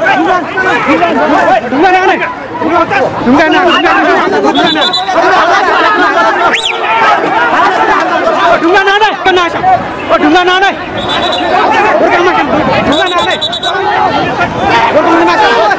đứng ra này đứng ra này đứng ra nào đứng ra nào đứng ra nào đứng ra nào đây con nào sao đứng ra nào đây đứng ra nào đây đứng ra nào đây đứng ra nào đây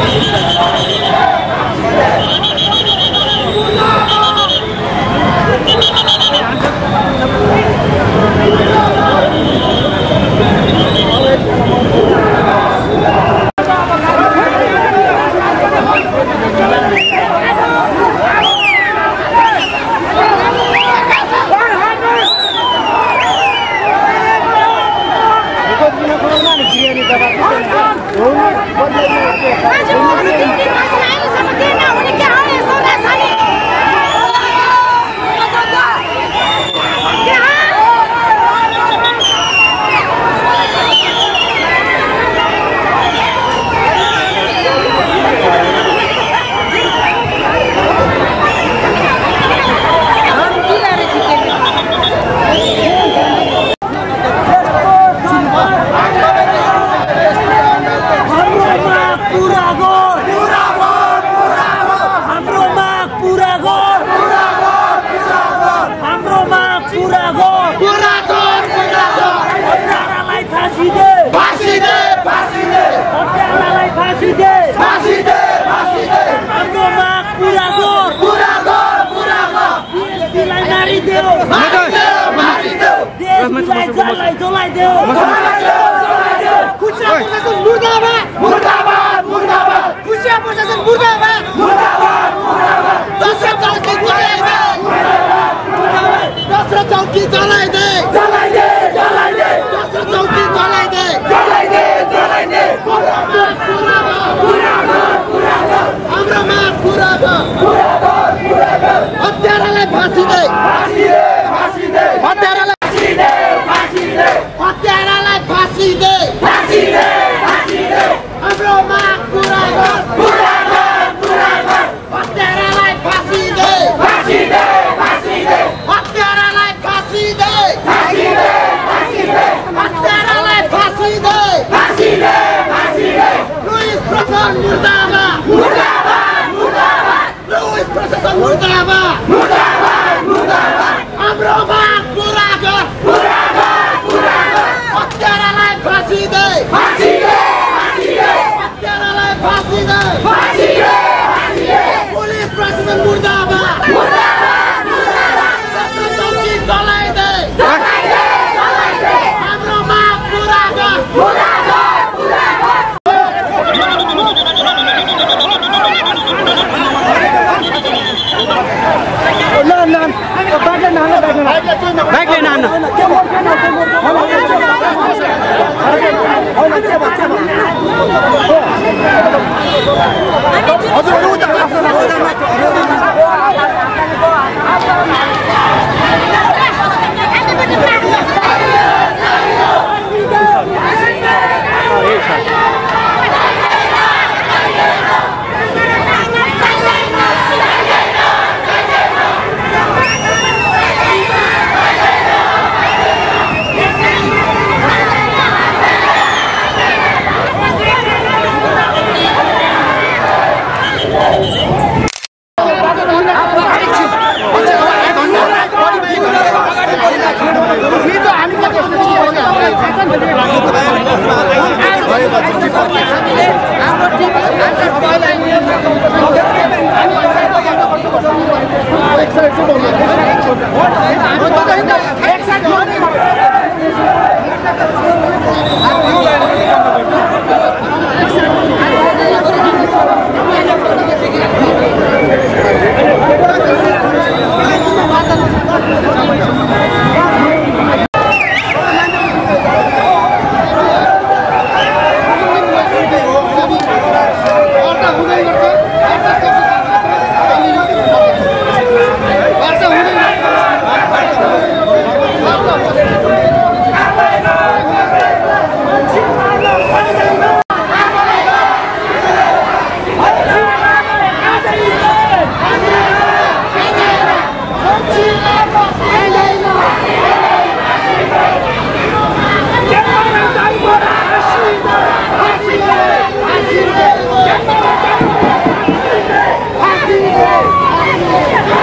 Thank you. मारिदेऊ देशलाई जसलाई जलाइदेऊ चौकी burda!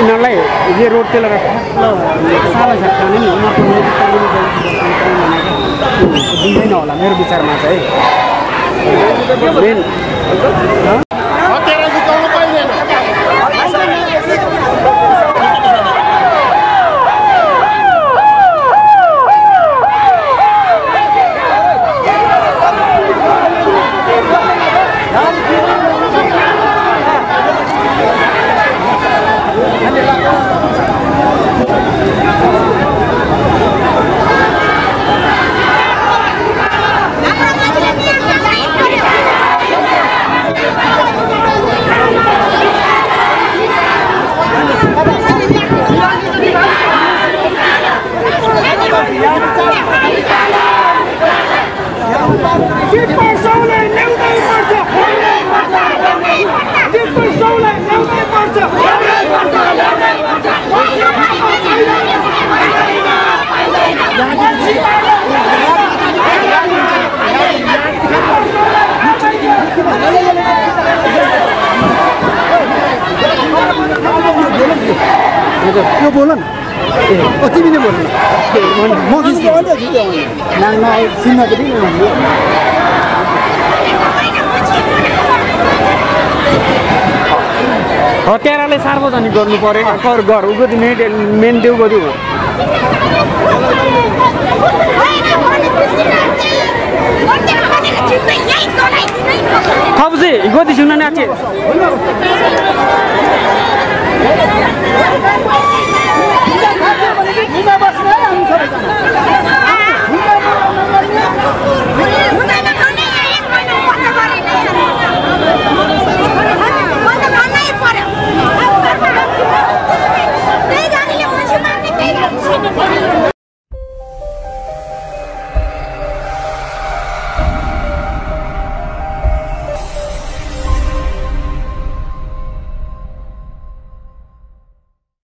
उनीहरूलाई यो road त्यसलाई रोडतिर साह्रै छ भने नि उनीहरूको दिँदैन होला मेरो विचारमा चाहिँ। है? ओ तिमी नै बोल्नु म खिच्छु नाङ्ना सिन्ना हत्याराले सार्वजनिक गर्नु पऱ्यो कर गर उगो मेन मेन देउ गऱ्यो खबजी गोदी सुन्न नाचे 你再看这么你再看。